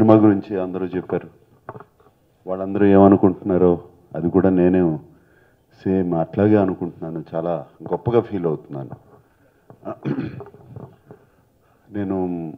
Cinema గురించి అందరూ చెప్పారు. వాళ్ళందరూ ఏమనుకుంటున్నారో అది కూడా నేనే సేమ్ అట్లాగే అనుకుంటున్నాను. చాలా గొప్పగా ఫీల్ అవుతున్నాను. నేను